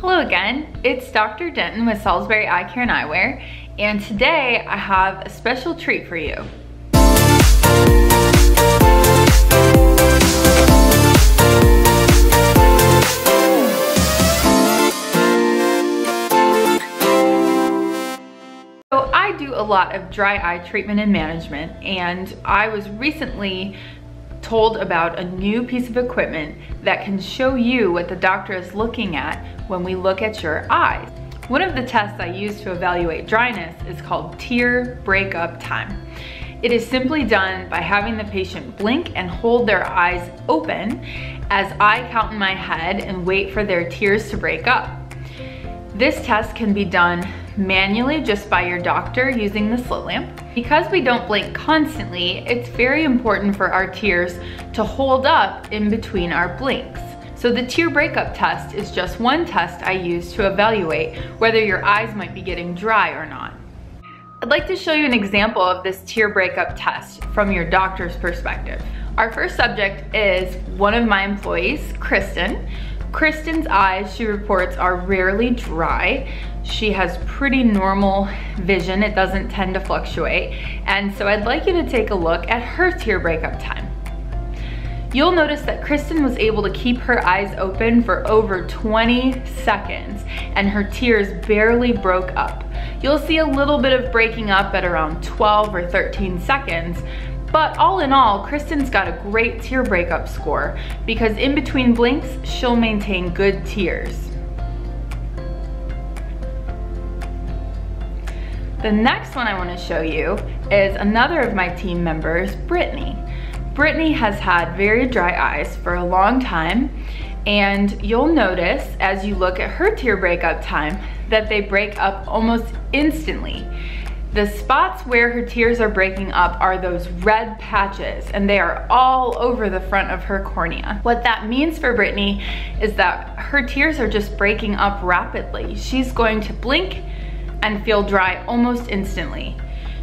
Hello again, it's Dr. Denton with Salisbury Eye Care and Eyewear, and today I have a special treat for you. So I do a lot of dry eye treatment and management, and I was recently told about a new piece of equipment that can show you what the doctor is looking at when we look at your eyes. One of the tests I use to evaluate dryness is called tear breakup time. It is simply done by having the patient blink and hold their eyes open as I count in my head and wait for their tears to break up. This test can be done manually just by your doctor using the slit lamp. Because we don't blink constantly, it's very important for our tears to hold up in between our blinks. So the tear breakup test is just one test I use to evaluate whether your eyes might be getting dry or not. I'd like to show you an example of this tear breakup test from your doctor's perspective. Our first subject is one of my employees, Kristen, Kristen's eyes, she reports, are rarely dry. She has pretty normal vision. It doesn't tend to fluctuate. And so I'd like you to take a look at her tear breakup time. You'll notice that Kristen was able to keep her eyes open for over 20 seconds and her tears barely broke up. You'll see a little bit of breaking up at around 12 or 13 seconds, but all in all, Kristen's got a great tear breakup score because in between blinks, she'll maintain good tears. The next one I wanna show you is another of my team members, Brittany. Brittany has had very dry eyes for a long time and you'll notice as you look at her tear breakup time that they break up almost instantly. The spots where her tears are breaking up are those red patches and they are all over the front of her cornea. What that means for Brittany is that her tears are just breaking up rapidly. She's going to blink and feel dry almost instantly.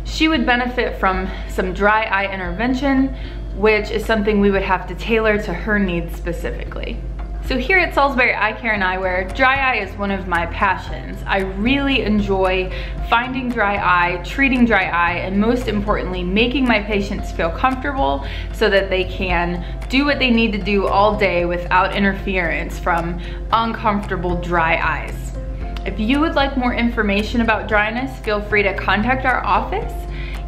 She would benefit from some dry eye intervention, which is something we would have to tailor to her needs specifically. So here at Salisbury Eye Care and Eyewear, dry eye is one of my passions. I really enjoy finding dry eye, treating dry eye, and most importantly, making my patients feel comfortable so that they can do what they need to do all day without interference from uncomfortable dry eyes. If you would like more information about dryness, feel free to contact our office.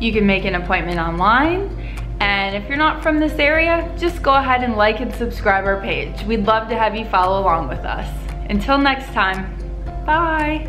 You can make an appointment online and if you're not from this area, just go ahead and like and subscribe our page. We'd love to have you follow along with us. Until next time, bye.